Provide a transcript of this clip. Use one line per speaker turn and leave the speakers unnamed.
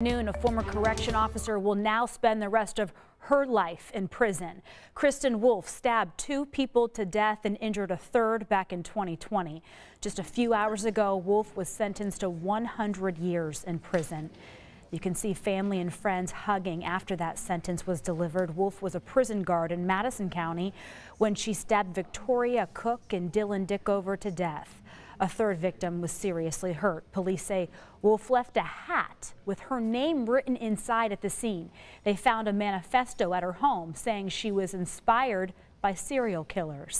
Noon, a former correction officer will now spend the rest of her life in prison. Kristen Wolf stabbed two people to death and injured a third back in 2020. Just a few hours ago, Wolf was sentenced to 100 years in prison. You can see family and friends hugging after that sentence was delivered. Wolf was a prison guard in Madison County when she stabbed Victoria Cook and Dylan Dickover to death. A third victim was seriously hurt. Police say Wolf left a hat with her name written inside at the scene. They found a manifesto at her home saying she was inspired by serial killers.